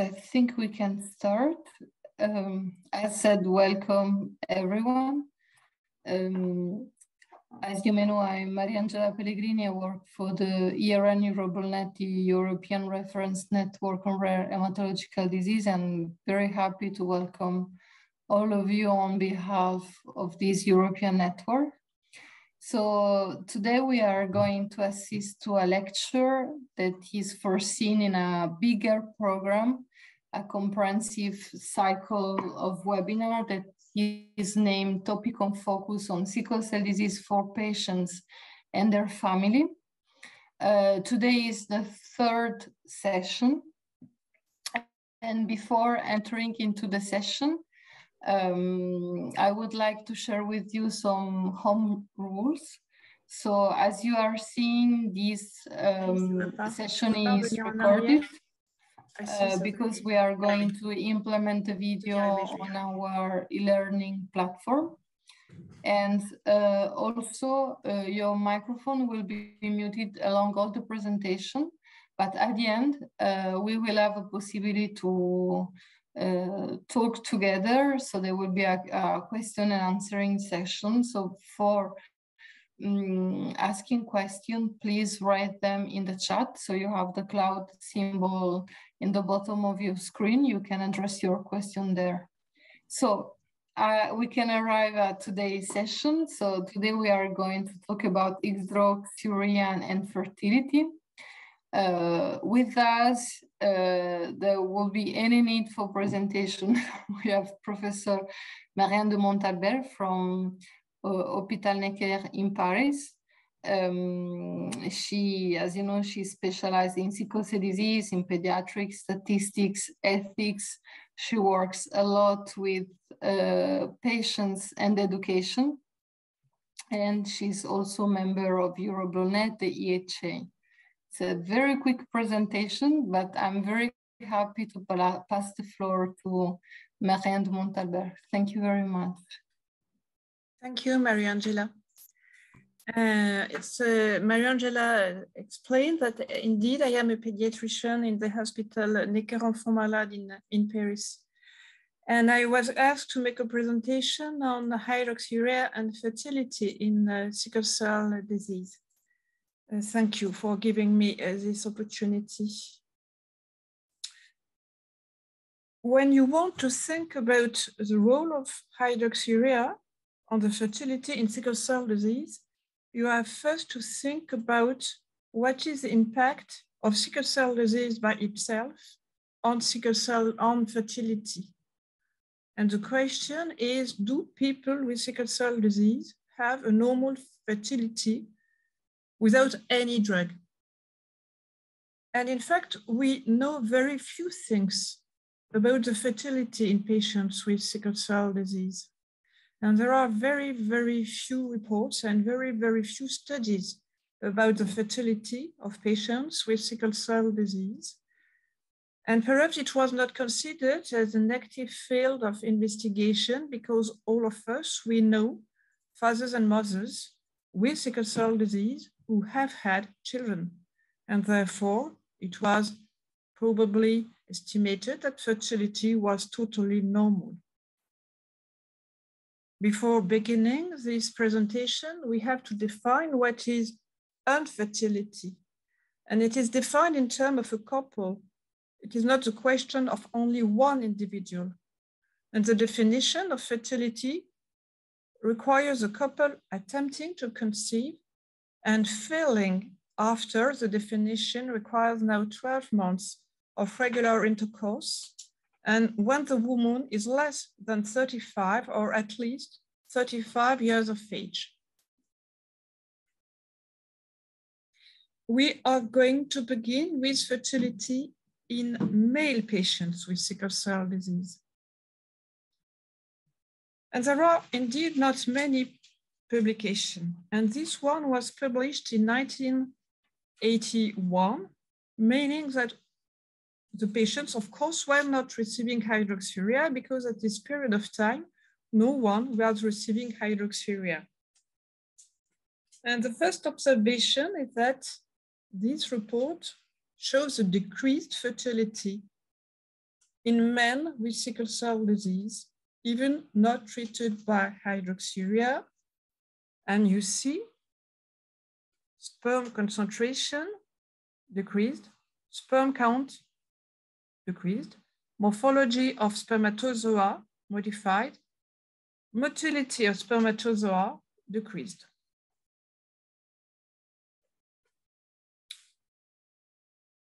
I think we can start. Um, I said welcome everyone. Um, as you may know, I'm Mariangela Pellegrini. I work for the ERN EuroBloodNet, the European Reference Network on Rare Hematological Disease. and very happy to welcome all of you on behalf of this European network. So today we are going to assist to a lecture that is foreseen in a bigger program, a comprehensive cycle of webinar that is named Topic on Focus on Sickle Cell Disease for Patients and Their Family. Uh, today is the third session. And before entering into the session, um, I would like to share with you some home rules. So as you are seeing, this um, session is recorded uh, because we are going to implement the video on our e-learning platform. And uh, also uh, your microphone will be muted along all the presentation. But at the end, uh, we will have a possibility to uh, talk together. So there will be a, a question and answering session. So for um, asking question, please write them in the chat. So you have the cloud symbol in the bottom of your screen. You can address your question there. So uh, we can arrive at today's session. So today we are going to talk about hydroxyurea and fertility. Uh, with us, uh, there will be any need for presentation. we have Professor Mariane de Montalembert from Hôpital Necker in Paris. Um, she, as you know, she specialized in sickle disease, in pediatrics, statistics, ethics. She works a lot with uh, patients and education. And she's also a member of EuroBloodNet, the EHA. It's a very quick presentation, but I'm very happy to pass the floor to Mariane de Montalembert. Thank you very much. Thank you, Mariangela. Uh, it's uh, Mariangela explained that indeed I am a pediatrician in the hospital Necker Enfants Malades in, in Paris. And I was asked to make a presentation on hydroxyurea and fertility in uh, sickle cell disease. Uh, thank you for giving me uh, this opportunity. When you want to think about the role of hydroxyurea on the fertility in sickle cell disease, you have first to think about what is the impact of sickle cell disease by itself on sickle cell on fertility. And the question is, do people with sickle cell disease have a normal fertility without any drug. And in fact, we know very few things about the fertility in patients with sickle cell disease. And there are very, very few reports and very, very few studies about the fertility of patients with sickle cell disease. And perhaps it was not considered as an active field of investigation because all of us, we know fathers and mothers with sickle cell disease who have had children. And therefore, it was probably estimated that fertility was totally normal. Before beginning this presentation, we have to define what is infertility. And it is defined in terms of a couple. It is not a question of only one individual. And the definition of fertility requires a couple attempting to conceive and failing after the definition requires now 12 months of regular intercourse and when the woman is less than 35 or at least 35 years of age. We are going to begin with fertility in male patients with sickle cell disease. And there are indeed not many publications. And this one was published in 1981, meaning that the patients, of course, were not receiving hydroxyurea because at this period of time, no one was receiving hydroxyurea. And the first observation is that this report shows a decreased fertility in men with sickle cell disease, even not treated by hydroxyurea. And you see sperm concentration decreased, sperm count decreased, morphology of spermatozoa modified, motility of spermatozoa decreased.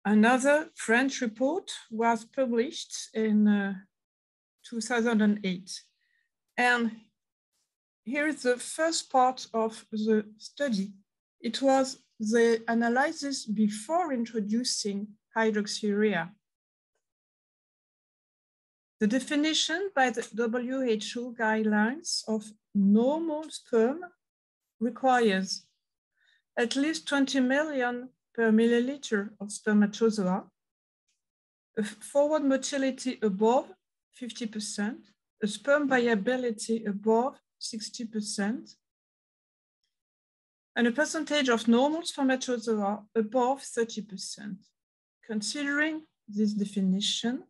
Another French report was published in uh, 2008. And here's the first part of the study. It was the analysis before introducing hydroxyurea. The definition by the WHO guidelines of normal sperm requires at least 20 million per milliliter of spermatozoa, a forward motility above 50%, a sperm viability above 60%, and a percentage of normal spermatozoa above 30%. Considering this definition,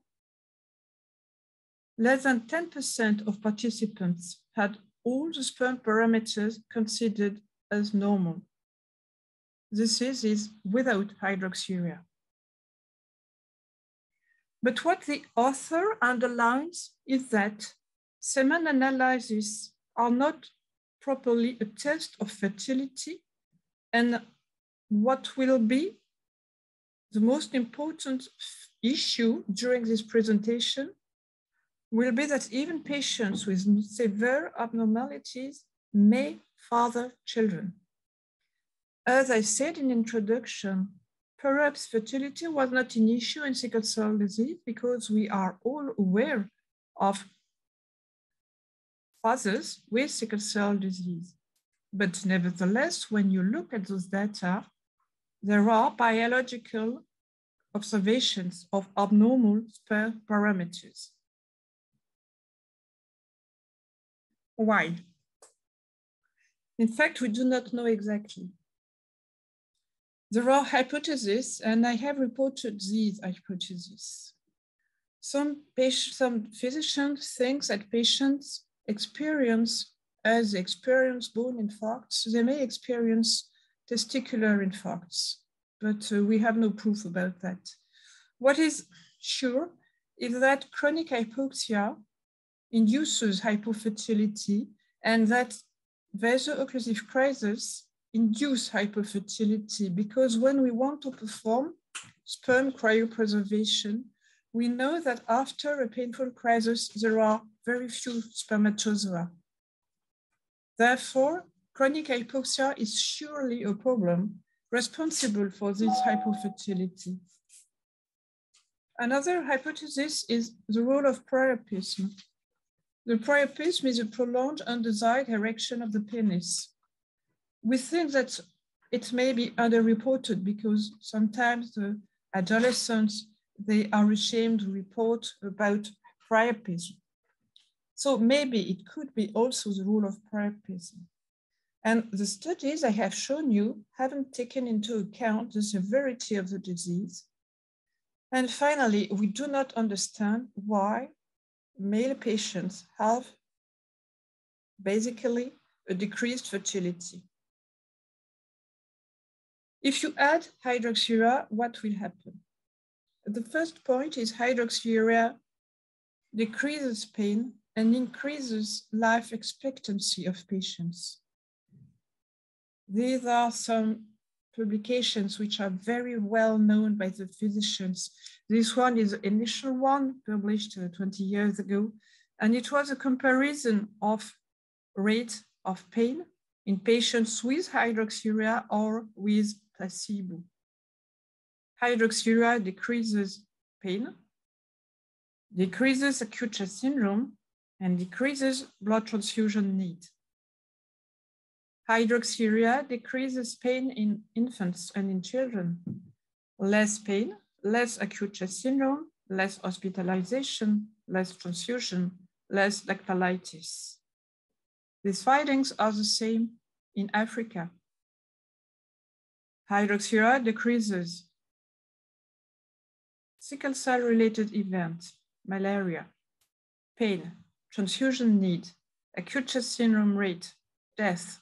less than 10% of participants had all the sperm parameters considered as normal. This is, is without hydroxyurea. But what the author underlines is that semen analyses are not properly a test of fertility and what will be the most important issue during this presentation will be that even patients with severe abnormalities may father children. As I said in introduction, perhaps fertility was not an issue in sickle cell disease because we are all aware of fathers with sickle cell disease. But nevertheless, when you look at those data, there are biological observations of abnormal sperm parameters. Why? In fact, we do not know exactly. There are hypotheses, and I have reported these hypotheses. Some, patient, some physicians think that patients experience, as they experience bone infarcts, they may experience testicular infarcts, but uh, we have no proof about that. What is sure is that chronic hypoxia induces hypofertility and that vaso-occlusive crisis induce hypofertility because when we want to perform sperm cryopreservation, we know that after a painful crisis, there are very few spermatozoa. Therefore, chronic hypoxia is surely a problem responsible for this hypofertility. Another hypothesis is the role of priapism. The priapism is a prolonged undesired erection of the penis. We think that it may be underreported because sometimes the adolescents, they are ashamed to report about priapism. So maybe it could be also the rule of priapism. And the studies I have shown you haven't taken into account the severity of the disease. And finally, we do not understand why male patients have basically a decreased fertility. If you add hydroxyurea, what will happen? The first point is hydroxyurea decreases pain and increases life expectancy of patients. These are some publications which are very well known by the physicians. This one is the initial one published uh, 20 years ago, and it was a comparison of rate of pain in patients with hydroxyurea or with placebo. Hydroxyurea decreases pain, decreases acute chest syndrome, and decreases blood transfusion need. Hydroxyurea decreases pain in infants and in children. Less pain, less acute chest syndrome, less hospitalization, less transfusion, less dactylitis. These findings are the same in Africa. Hydroxyurea decreases sickle cell related events, malaria, pain, transfusion need, acute chest syndrome rate, death.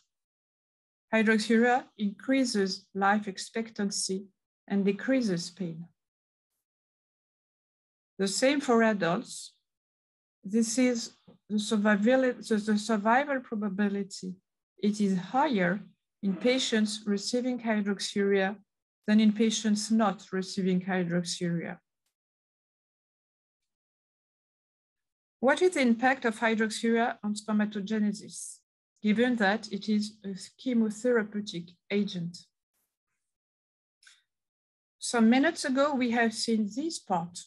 Hydroxyurea increases life expectancy and decreases pain. The same for adults. This is the survival, the survival probability. It is higher in patients receiving hydroxyurea than in patients not receiving hydroxyurea. What is the impact of hydroxyurea on spermatogenesis, given that it is a chemotherapeutic agent? Some minutes ago, we have seen this part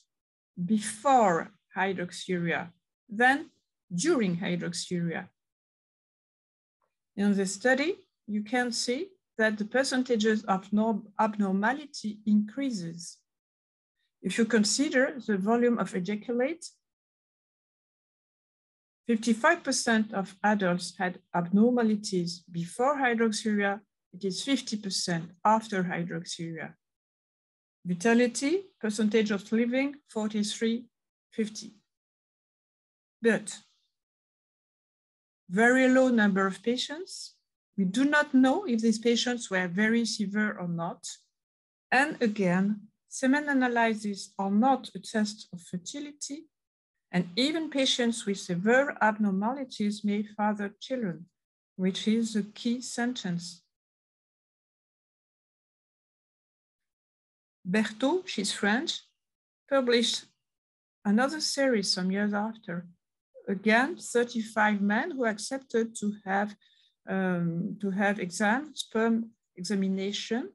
before hydroxyurea, then during hydroxyurea. In the study, you can see that the percentages of abnormality increases. If you consider the volume of ejaculate, 55% of adults had abnormalities before hydroxyurea, it is 50% after hydroxyurea. Vitality, percentage of living, 43, 50. But very low number of patients, we do not know if these patients were very severe or not. And again, semen analysis are not a test of fertility, and even patients with severe abnormalities may father children, which is a key sentence. Berthaut, she's French, published another series some years after. Again, 35 men who accepted to have um, to have exam, sperm examination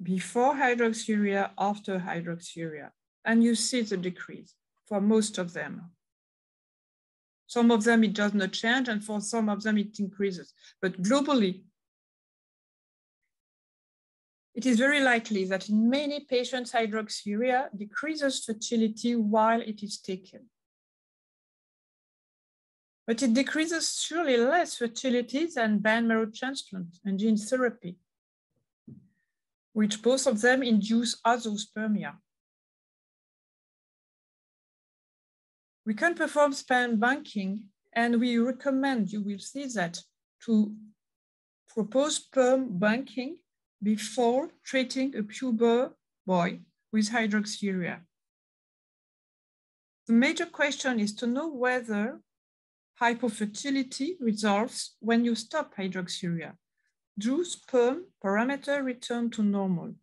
before hydroxyurea, after hydroxyurea. And you see the decrease for most of them. Some of them, it does not change, and for some of them, it increases. But globally, it is very likely that in many patients, hydroxyurea decreases fertility while it is taken but it decreases surely less fertility than bone marrow transplant and gene therapy, which both of them induce azoospermia. We can perform sperm banking and we recommend, you will see that, to propose sperm banking before treating a puber boy with hydroxyurea. The major question is to know whether hypofertility resolves when you stop hydroxyurea. Do sperm parameter return to normal?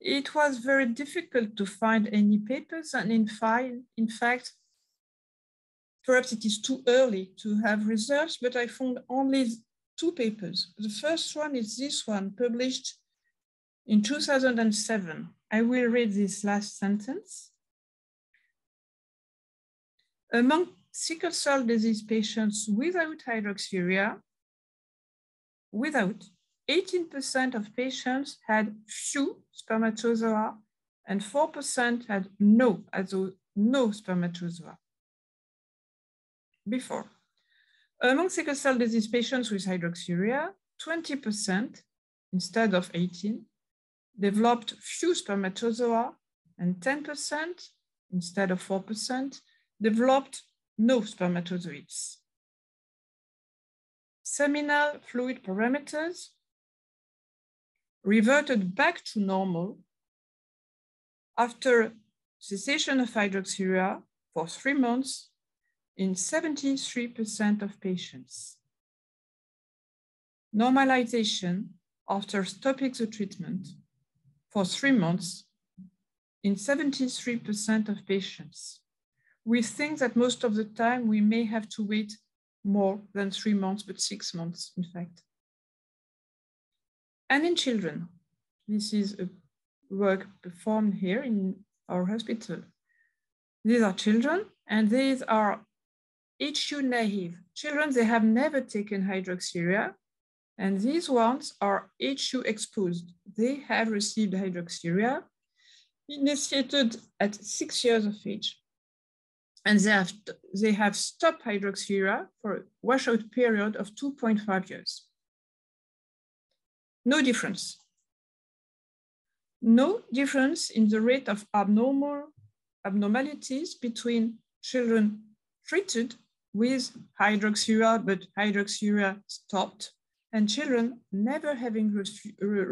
It was very difficult to find any papers and in, in fact, perhaps it is too early to have results, but I found only two papers. The first one is this one published in 2007. I will read this last sentence. Among sickle cell disease patients without hydroxyurea, without 18% of patients had few spermatozoa and 4% had no, also no spermatozoa. Before, among sickle cell disease patients with hydroxyurea, 20% instead of 18 developed few spermatozoa and 10% instead of 4% developed no spermatozoids. Seminal fluid parameters reverted back to normal after cessation of hydroxyurea for three months in 73% of patients. Normalization after stopping the treatment for three months in 73% of patients we think that most of the time we may have to wait more than three months, but six months, in fact. And in children, this is a work performed here in our hospital. These are children, and these are HU naive. Children, they have never taken hydroxyurea, and these ones are HU exposed. They have received hydroxyurea initiated at six years of age and they have, they have stopped hydroxyurea for a washout period of 2.5 years. No difference. no difference in the rate of abnormal abnormalities between children treated with hydroxyurea, but hydroxyurea stopped, and children never having re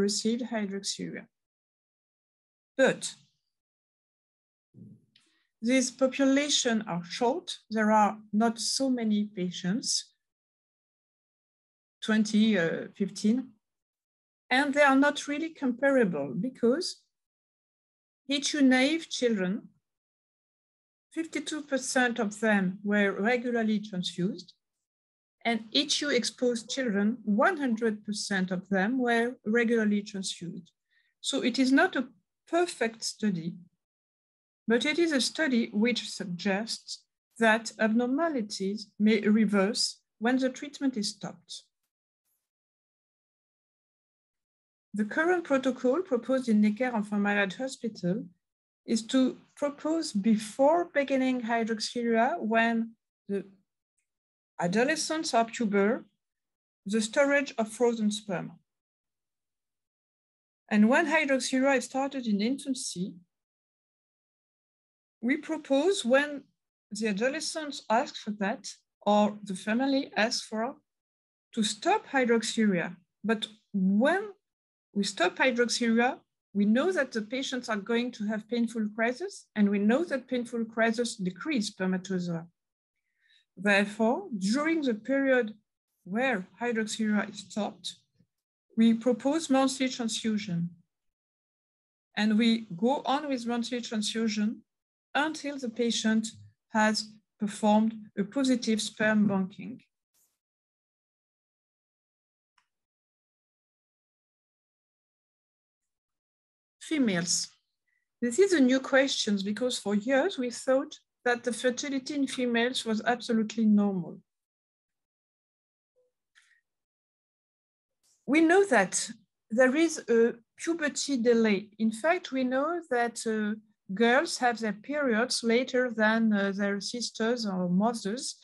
received hydroxyurea. But these population are short. There are not so many patients, 20, uh, 15, and they are not really comparable because HU naive children, 52% of them were regularly transfused, and HU exposed children, 100% of them were regularly transfused. So it is not a perfect study, but it is a study which suggests that abnormalities may reverse when the treatment is stopped. The current protocol proposed in Necker Enfant Malade Hospital is to propose before beginning hydroxyurea when the adolescents are puber, the storage of frozen sperm. And when hydroxyurea is started in infancy, we propose when the adolescents ask for that or the family asks for to stop hydroxyurea. But when we stop hydroxyurea, we know that the patients are going to have painful crisis and we know that painful crisis decrease spermatozoa. Therefore, during the period where hydroxyurea is stopped, we propose monthly transfusion. And we go on with monthly transfusion until the patient has performed a positive sperm banking. Females. This is a new question because for years we thought that the fertility in females was absolutely normal. We know that there is a puberty delay. In fact, we know that uh, girls have their periods later than uh, their sisters or mothers.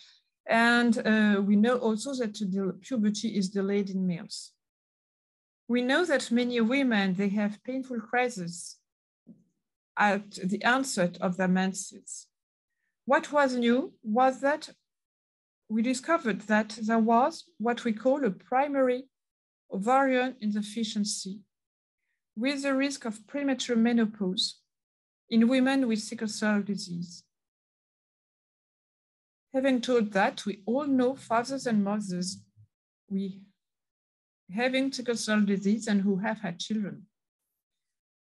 And uh, we know also that puberty is delayed in males. We know that many women, they have painful crises at the onset of their menses. What was new was that we discovered that there was what we call a primary ovarian insufficiency with the risk of premature menopause in women with sickle cell disease. Having told that, we all know fathers and mothers we having sickle cell disease and who have had children.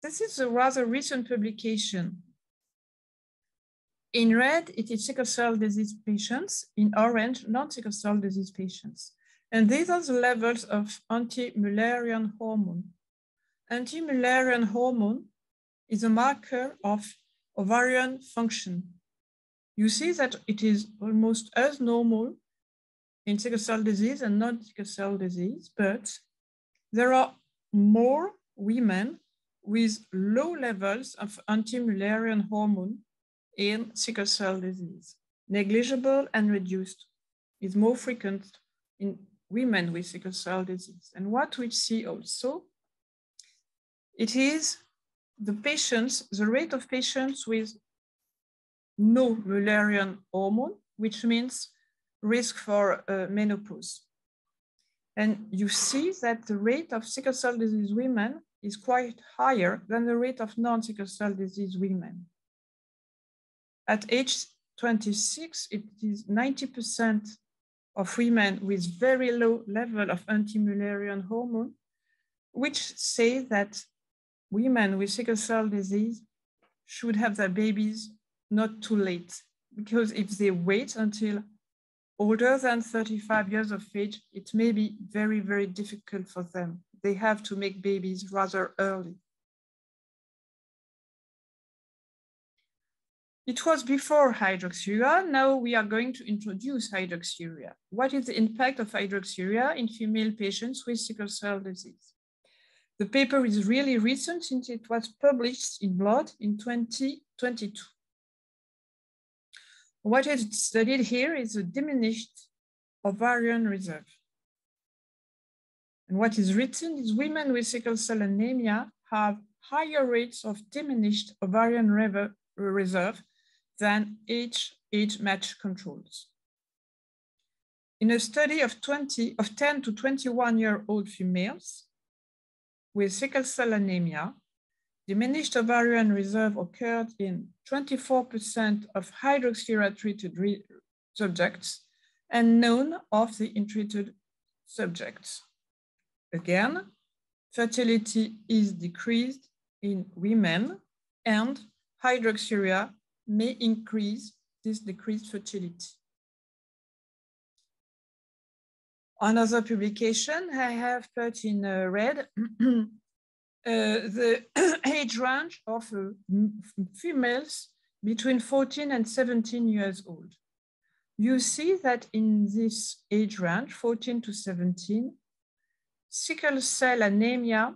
This is a rather recent publication. In red, it is sickle cell disease patients. In orange, non-sickle cell disease patients. And these are the levels of anti-Mullerian hormone. Anti-Mullerian hormone is a marker of ovarian function. You see that it is almost as normal in sickle cell disease and non-sickle cell disease, but there are more women with low levels of anti-Mullerian hormone in sickle cell disease. Negligible and reduced is more frequent in women with sickle cell disease. And what we see also, it is the patients, the rate of patients with no Mullerian hormone, which means risk for uh, menopause. And you see that the rate of sickle cell disease women is quite higher than the rate of non-sickle cell disease women. At age 26, it is 90% of women with very low level of anti-Mullerian hormone, which say that women with sickle cell disease should have their babies not too late. Because if they wait until older than 35 years of age, it may be very, very difficult for them. They have to make babies rather early. It was before hydroxyurea. Now we are going to introduce hydroxyurea. What is the impact of hydroxyurea in female patients with sickle cell disease? The paper is really recent since it was published in Blood in 2022. What is studied here is a diminished ovarian reserve. And what is written is women with sickle cell anemia have higher rates of diminished ovarian reserve than each age match controls. In a study of 20, of 10 to 21 year old females with sickle cell anemia, diminished ovarian reserve occurred in 24% of hydroxyurea treated subjects and none of the untreated subjects. Again, fertility is decreased in women and hydroxyurea may increase this decreased fertility. Another publication I have put in uh, red, the age range of uh, females between 14 and 17 years old. You see that in this age range, 14 to 17, sickle cell anemia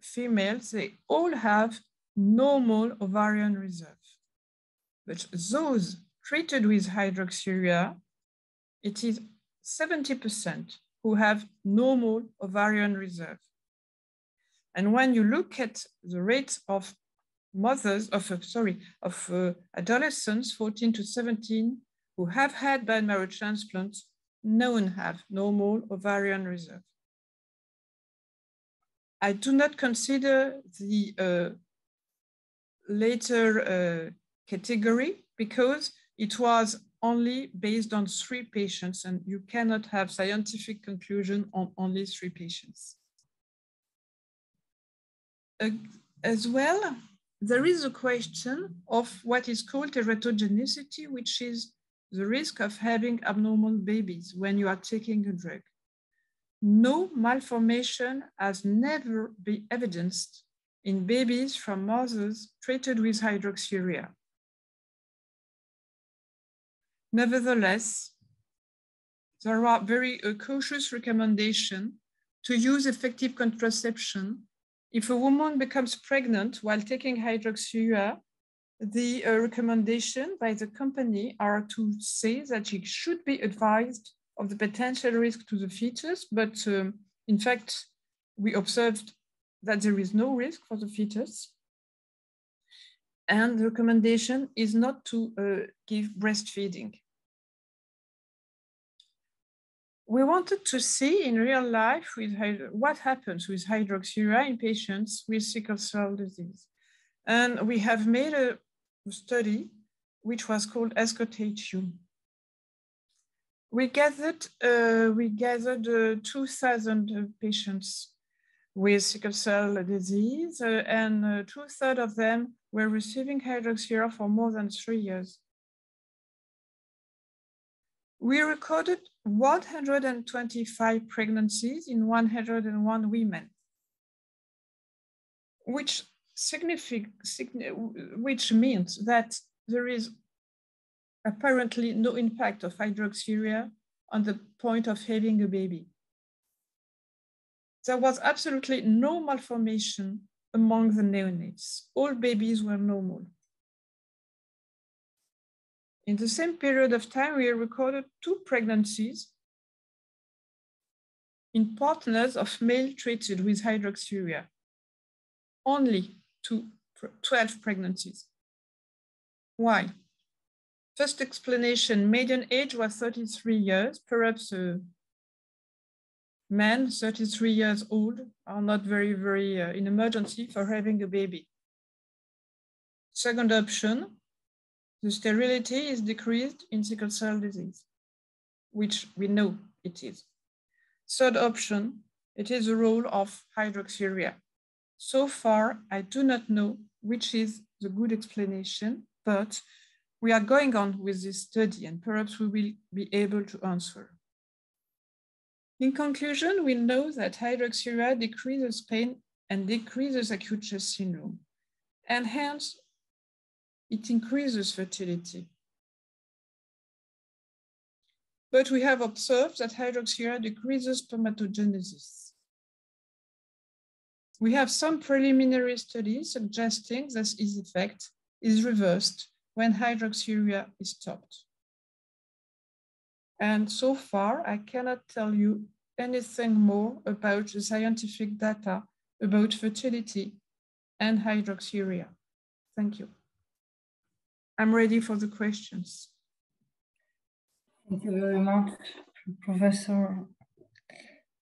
females, they all have normal ovarian reserve. But those treated with hydroxyurea, it is 70% who have normal ovarian reserve. And when you look at the rate of mothers, of uh, sorry, of uh, adolescents, 14 to 17, who have had bone marrow transplants, none have normal ovarian reserve. I do not consider the uh, later uh, category because it was only based on three patients and you cannot have scientific conclusion on only three patients. Uh, as well, there is a question of what is called teratogenicity, which is the risk of having abnormal babies when you are taking a drug no malformation has never been evidenced in babies from mothers treated with hydroxyurea. Nevertheless, there are very uh, cautious recommendations to use effective contraception. If a woman becomes pregnant while taking hydroxyurea, the uh, recommendation by the company are to say that she should be advised of the potential risk to the fetus, but um, in fact, we observed that there is no risk for the fetus. And the recommendation is not to uh, give breastfeeding. We wanted to see in real life with what happens with hydroxyurea in patients with sickle cell disease. And we have made a study which was called ESCORT-HU we gathered uh, we gathered uh, 2,000 patients with sickle cell disease, uh, and uh, two thirds of them were receiving hydroxyurea for more than three years. We recorded 125 pregnancies in 101 women, which signific, which means that there is apparently no impact of hydroxyurea on the point of having a baby. There was absolutely no malformation among the neonates. All babies were normal. In the same period of time, we recorded two pregnancies in partners of male treated with hydroxyurea. Only two, 12 pregnancies. Why? First explanation, median age was 33 years. Perhaps uh, men 33 years old are not very, very uh, in emergency for having a baby. Second option, the sterility is decreased in sickle cell disease, which we know it is. Third option, it is the role of hydroxyurea. So far, I do not know which is the good explanation, but we are going on with this study and perhaps we will be able to answer. In conclusion, we know that hydroxyurea decreases pain and decreases acute chest syndrome, and hence it increases fertility. But we have observed that hydroxyurea decreases spermatogenesis. We have some preliminary studies suggesting that its effect is reversed when hydroxyurea is stopped. And so far, I cannot tell you anything more about the scientific data about fertility and hydroxyurea? Thank you. I'm ready for the questions. Thank you very much, Professor.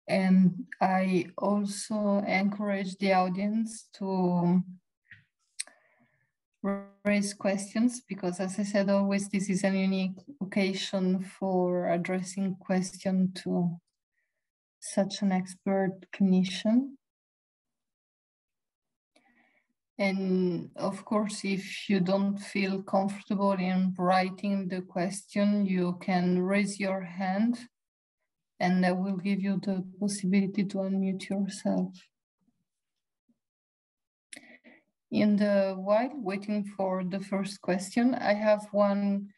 And I also encourage the audience to raise questions because as I said, always this is a unique occasion for addressing question to such an expert clinician. And of course, if you don't feel comfortable in writing the question, you can raise your hand and I will give you the possibility to unmute yourself. In the while waiting for the first question, I have one,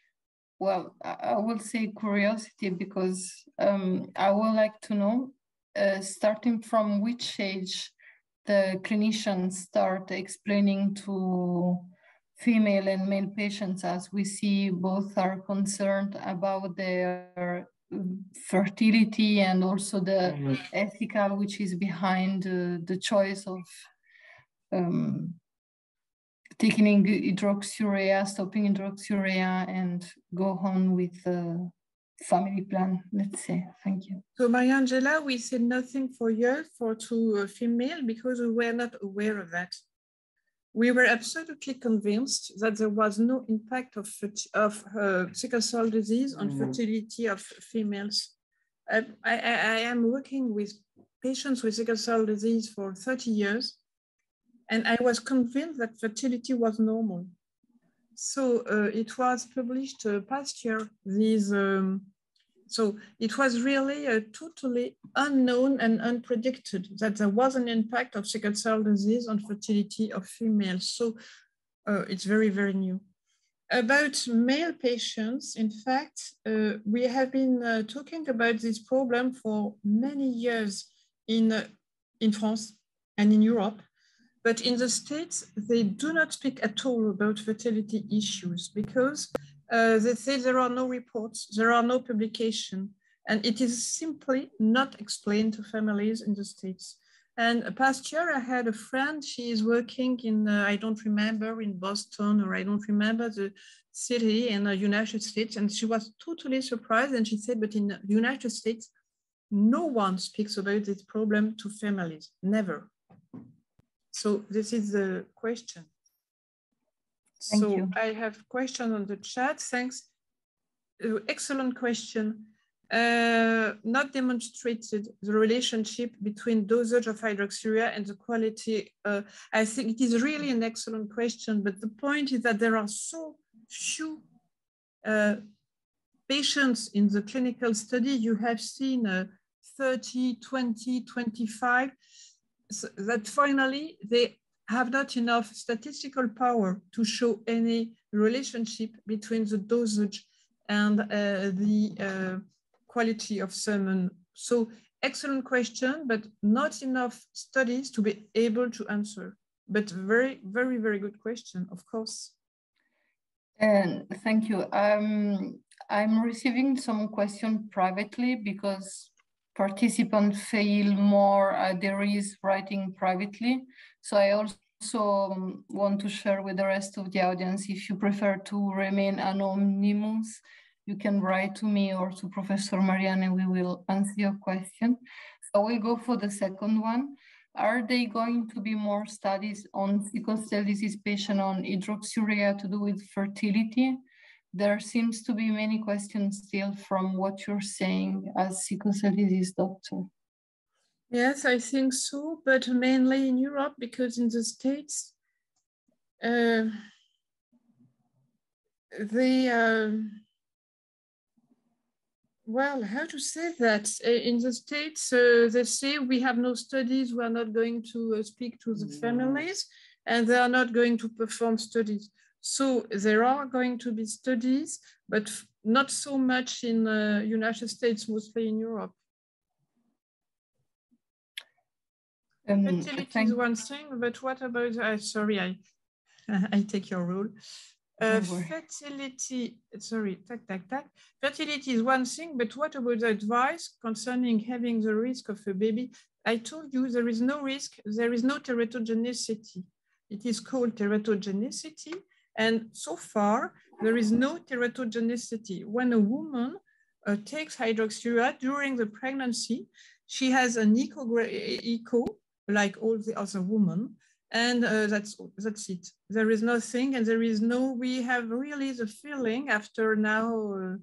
well, I will say curiosity because um, I would like to know, uh, starting from which age the clinicians start explaining to female and male patients as we see both are concerned about their fertility and also the mm-hmm. ethical which is behind uh, the choice of um, taking hydroxyurea, stopping hydroxyurea, and go on with the family plan, let's say. Thank you. So, Mariangela, we said nothing for you for to uh, female because we were not aware of that. We were absolutely convinced that there was no impact of, of uh, sickle cell disease on mm fertility of females. I, I, I am working with patients with sickle cell disease for 30 years, and I was convinced that fertility was normal. So uh, it was published uh, past year, these, um, so it was really uh, totally unknown and unpredicted that there was an impact of sickle cell disease on fertility of females. So uh, it's very, very new. About male patients, in fact, uh, we have been talking about this problem for many years in, in France and in Europe. But in the States, they do not speak at all about fertility issues because uh, they say there are no reports, there are no publication, and it is simply not explained to families in the States. And past year, I had a friend, she is working in, uh, I don't remember, in Boston, or I don't remember the city in the United States. And she was totally surprised. And she said, but in the United States, no one speaks about this problem to families, never. So this is the question. Thank so you. I have question on the chat. Thanks. Uh, excellent question. Uh, not demonstrated the relationship between dosage of hydroxyurea and the quality. Uh, I think it is really an excellent question, but the point is that there are so few uh, patients in the clinical study. You have seen uh, 30, 20, 25 so that finally they have not enough statistical power to show any relationship between the dosage and uh, the uh, quality of semen. So excellent question, but not enough studies to be able to answer. But very, very, very good question, of course. And thank you. Um, I'm receiving some question privately because participants feel more uh, there is writing privately. So I also um, want to share with the rest of the audience, if you prefer to remain anonymous, you can write to me or to Professor Mariane we will answer your question. So we'll go for the second one. Are they going to be more studies on sickle cell disease patient on hydroxyurea to do with fertility? There seems to be many questions still from what you're saying as sickle cell disease doctor. Yes, I think so, but mainly in Europe because in the States, uh, they, uh, well, how to say that? Uh, in the States, uh, they say we have no studies, we are not going to uh, speak to the families, and they are not going to perform studies. So there are going to be studies, but not so much in the uh, United States, mostly in Europe. Um, Fertility is one thing, but what about, uh, sorry, I, I take your rule. Uh, fertility, sorry, tac, tac, tac. Fertility is one thing, but what about the advice concerning having the risk of a baby? I told you there is no risk, there is no teratogenicity. It is called teratogenicity. And so far, there is no teratogenicity. When a woman uh, takes hydroxyurea during the pregnancy, she has an echo, like all the other women, and uh, that's that's it. There is nothing, and there is no. We have really the feeling after now uh,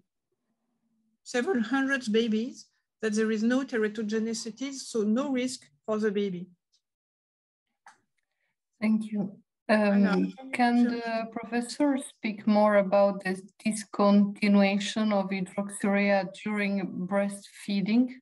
several hundreds babies that there is no teratogenicity, so no risk for the baby. Thank you. Um, can the professor speak more about the discontinuation of hydroxyurea during breastfeeding?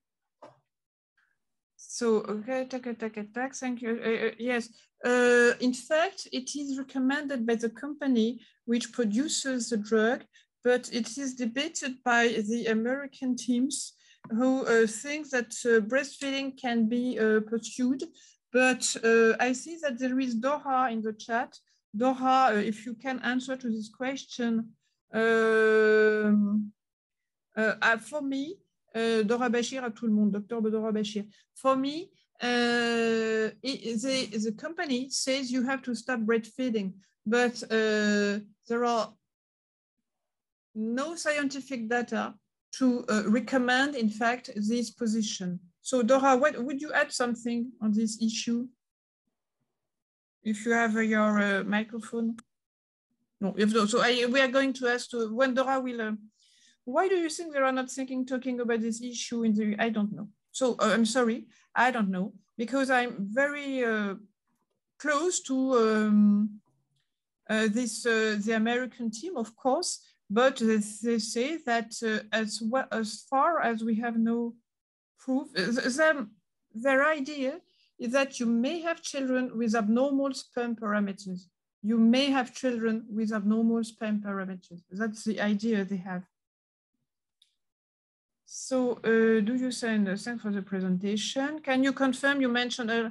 So, okay, tak, tak, tak, thank you. Uh, uh, yes, uh, in fact, it is recommended by the company which produces the drug, but it is debated by the American teams who uh, think that uh, breastfeeding can be uh, pursued. But I see that there is Dora in the chat. Dora, if you can answer to this question. Um, for me, Dora Bachir à tout le monde, Dr. Dora Bachir. For me, uh, it, the, the company says you have to stop breastfeeding, but uh, there are no scientific data to uh, recommend, in fact, this position. So Dora, what, would you add something on this issue? If you have uh, your uh, microphone. No, if no, so I, we are going to ask to, when Dora will, uh, why do you think they are not thinking, talking about this issue in the, I don't know. So uh, I'm sorry, I don't know, because I'm very uh, close to um, this, the American team, of course, but they say that uh, as well as far as we have no proof, them, their idea is that you may have children with abnormal sperm parameters. You may have children with abnormal sperm parameters. That's the idea they have. So uh, do you send, uh, thanks for the presentation. Can you confirm you mentioned uh,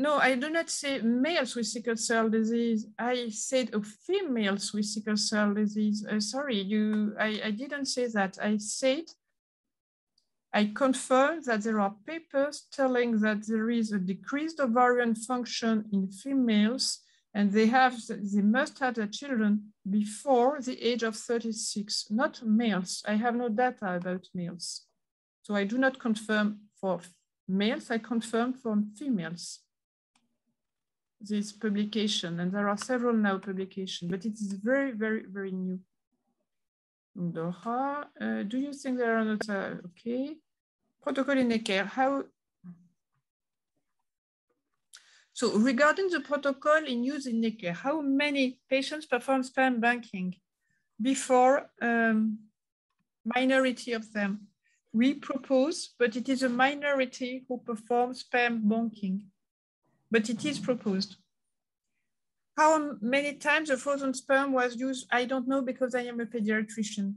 no, I do not say males with sickle cell disease. I said of females with sickle cell disease. Uh, sorry, you. I, I didn't say that. I said I confirm that there are papers telling that there is a decreased ovarian function in females and they have they must have their children before the age of 36, not males. I have no data about males. So I do not confirm for males, I confirm for females this publication, and there are several now publications, but it is very, very, very new. Dora, uh, do you think there are not, uh, okay. Protocol in Necker, how, so regarding the protocol in use in Necker, how many patients perform sperm banking before um, minority of them? We propose, but it is a minority who perform sperm banking but it is proposed. How many times the frozen sperm was used, I don't know because I am a pediatrician.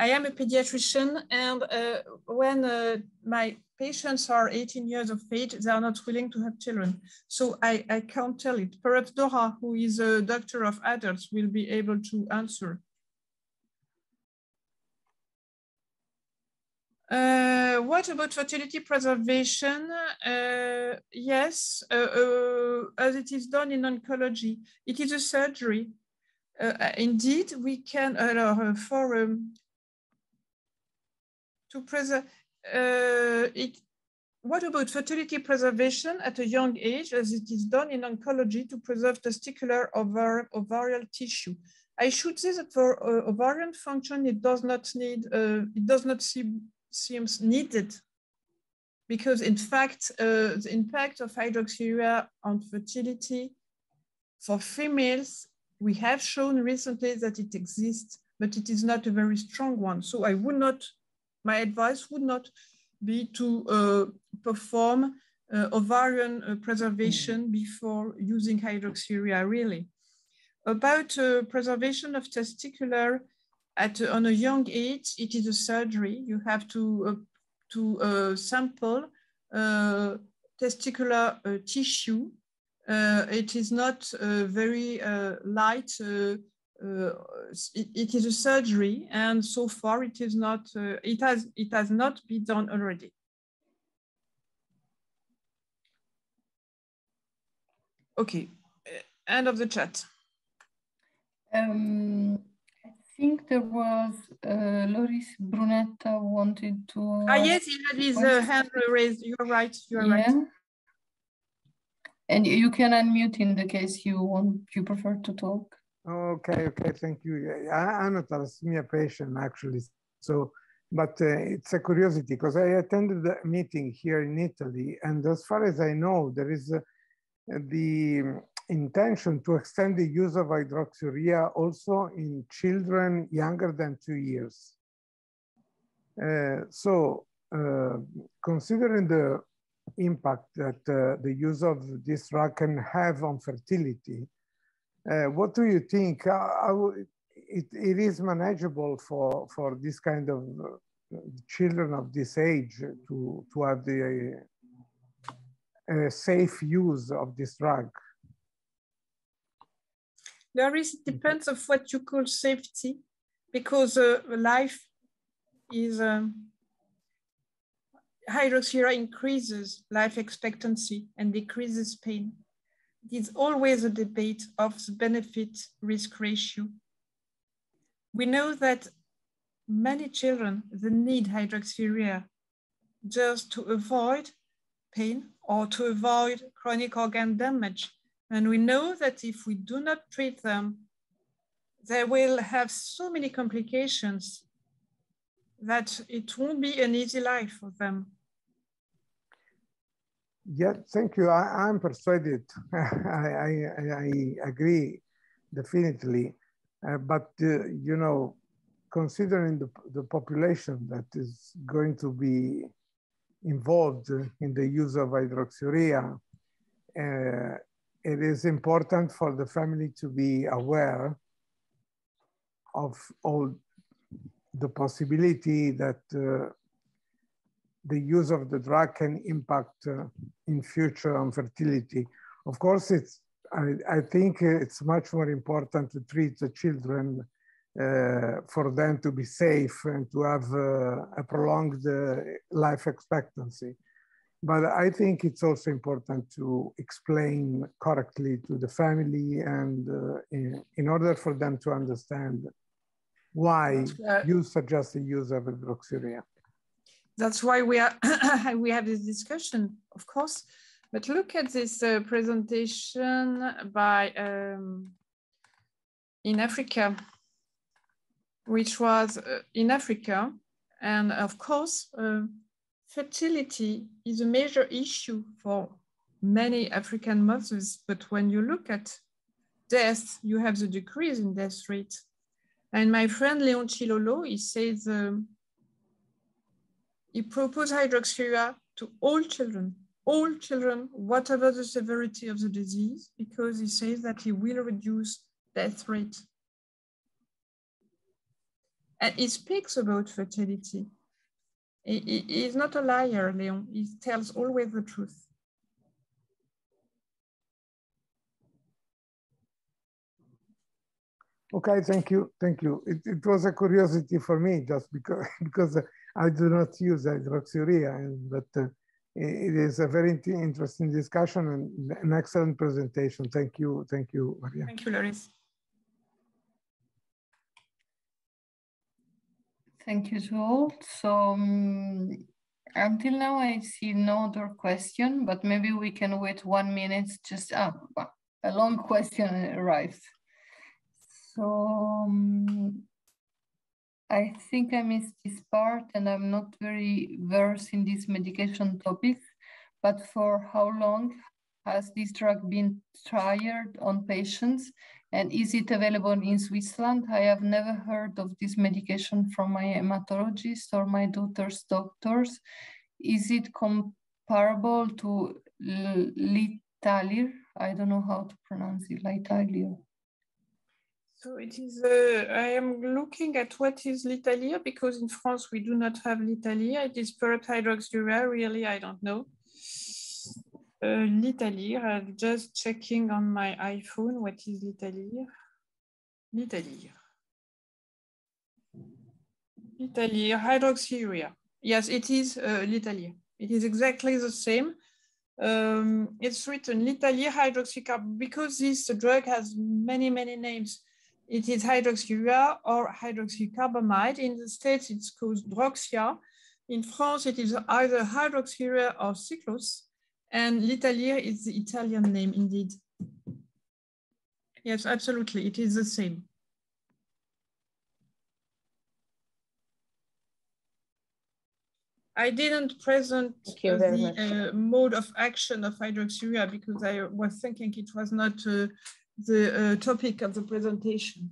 I am a pediatrician and uh, when uh, my patients are 18 years of age, they are not willing to have children. So I, I can't tell it. Perhaps Dora, who is a doctor of adults, will be able to answer. Uh, what about fertility preservation? Uh, yes, uh, uh as it is done in oncology, it is a surgery. Uh, uh, indeed, we can, for um, to preserve it. What about fertility preservation at a young age, as it is done in oncology to preserve testicular ovar ovarian tissue? I should say that for ovarian function, it does not need, it does not seem seems needed because in fact, uh, the impact of hydroxyurea on fertility for females, we have shown recently that it exists, but it is not a very strong one. So I would not, my advice would not be to uh, perform uh, ovarian uh, preservation mm. before using hydroxyurea really. About uh, preservation of testicular at on a young age, it is a surgery. You have to uh, to uh, sample uh, testicular tissue. it is not very light. Uh, it, it is a surgery, and so far it is not. Uh, it has it has not been done already. Okay, end of the chat. Um, think there was uh, Loris Brunetta wanted to. Ah, yes, he had his uh, hand raised. You're right. You're yeah. right. And you can unmute in the case you want, you prefer to talk. Okay, okay, thank you. I, am not a thalassemia patient actually, so, but uh, it's a curiosity because I attended the meeting here in Italy, and as far as I know, there is uh, the intention to extend the use of hydroxyurea also in children younger than two years. Uh, so uh, considering the impact that uh, the use of this drug can have on fertility, uh, what do you think? It, it is manageable for, for this kind of uh, children of this age to, to have the uh, safe use of this drug? There is, depends of what you call safety, because uh, life is, um, hydroxyurea increases life expectancy and decreases pain. It is always a debate of the benefit risk ratio. We know that many children they need hydroxyurea just to avoid pain or to avoid chronic organ damage and we know that if we do not treat them, they will have so many complications that it won't be an easy life for them. Yeah, thank you. I, am persuaded. I, I, I, agree definitely. Uh, but, uh, you know, considering the, the population that is going to be involved in the use of hydroxyurea, uh, it is important for the family to be aware of all the possibility that uh, the use of the drug can impact uh, in future on fertility. Of course, it's, I, I, think it's much more important to treat the children uh, for them to be safe and to have uh, a prolonged uh, life expectancy. But I think it's also important to explain correctly to the family and uh, in, in, order for them to understand why you suggest the use of hydroxyurea. That's why we are we have this discussion, of course. But look at this uh, presentation by um, in Africa, which was uh, in Africa, and of course. Fertility is a major issue for many African mothers, but when you look at death, you have the decrease in death rate. And my friend Leon Tshilolo, he says um, he proposed hydroxyurea to all children, all children, whatever the severity of the disease, because he says that he will reduce death rate. And he speaks about fertility. He, he is not a liar, Leon. He tells always the truth. Okay, thank you, thank you. It, it was a curiosity for me just because because I do not use hydroxyurea, but uh, it is a very interesting discussion and an excellent presentation. Thank you, thank you, Maria. Thank you, Loris. Thank you, Joel. So um, until now, I see no other question, but maybe we can wait one minute. Just ah, a long question arrives. So um, I think I missed this part, and I'm not very versed in this medication topic. But for how long has this drug been tried on patients? And is it available in Switzerland? I have never heard of this medication from my hematologist or my daughter's doctors. Is it comparable to Litalir? I don't know how to pronounce it, Litalir. So it is, uh, I am looking at what is Litalir because in France we do not have Litalir. It is perhaps hydroxyurea, really, I don't know. Uh, Litalir, just checking on my iPhone. What is Litalir? Litalir. Litalir, hydroxyurea. Yes, it is uh, Litalir. It is exactly the same. um, it's written Litalir hydroxycarbamide because this drug has many, many names. It is hydroxyurea or hydroxycarbamide. In the States, it's called Droxia. In France, it is either hydroxyurea or Siklos. And Litalir is the Italian name indeed. Yes, absolutely, it is the same. I didn't present the uh, mode of action of hydroxyurea because I was thinking it was not uh, the uh, topic of the presentation.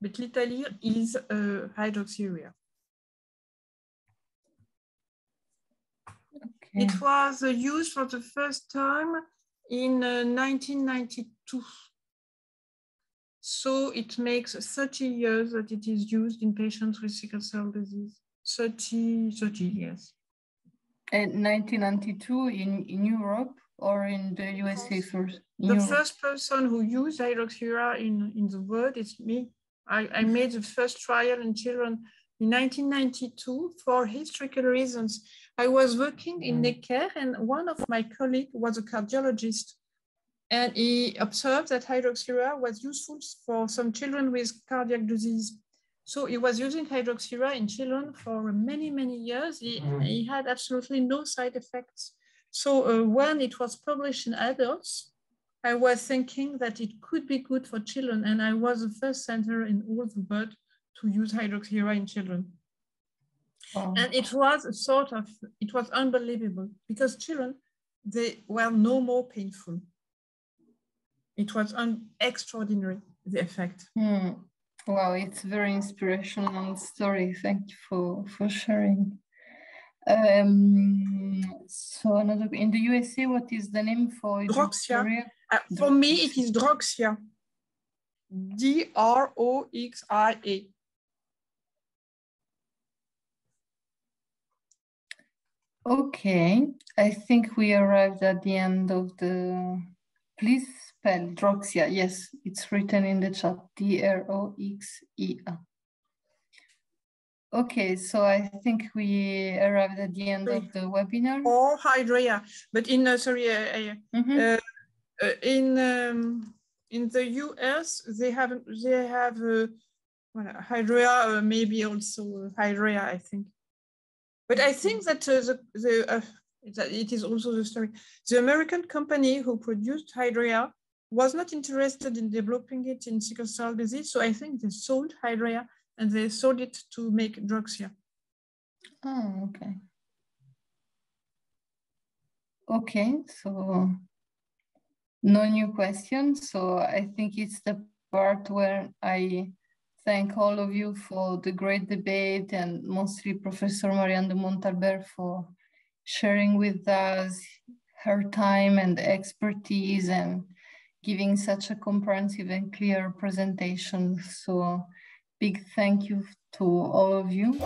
But Litalir is uh, hydroxyurea. Okay. It was uh, used for the first time in 1992. Uh, so it makes 30 years that it is used in patients with sickle cell disease. 30, 30 years. In 1992 in, in Europe or in the USA first? the Europe. first person who used hydroxyurea in, in the world is me. I, I made the first trial in children in 1992 for historical reasons. I was working in mm. Necker and one of my colleagues was a cardiologist and he observed that hydroxyurea was useful for some children with cardiac disease. So he was using hydroxyurea in children for many, many years. He, mm. he had absolutely no side effects. So uh, when it was published in adults, I was thinking that it could be good for children. And I was the first center in all the world to use hydroxyurea in children. Oh. And it was a sort of, it was unbelievable because children, they were no more painful it was an extraordinary the effect. Hmm. Wow, it's very inspirational story. Thank you for for sharing. Um, so another in the USA, what is the name for Droxia? Uh, for me, it is Droxia. D R O X I A. Okay, I think we arrived at the end of the. Please spell Droxia. Yes, it's written in the chat. D-R-O-X-E-A. Okay, so I think we arrived at the end of the webinar. Or Hydrea, but in uh, sorry, uh, mm -hmm. uh, in um, in the US they have they have uh, well, Hydrea, uh, maybe also Hydrea, I think. But I think that uh, the the it is also the story. The American company who produced Hydrea was not interested in developing it in sickle cell disease. So I think they sold Hydrea and they sold it to make Droxia. Oh, okay. Okay, so no new questions. So I think it's the part where I thank all of you for the great debate and mostly Professor Mariane de Montalembert for sharing with us her time and expertise and giving such a comprehensive and clear presentation. So big thank you to all of you.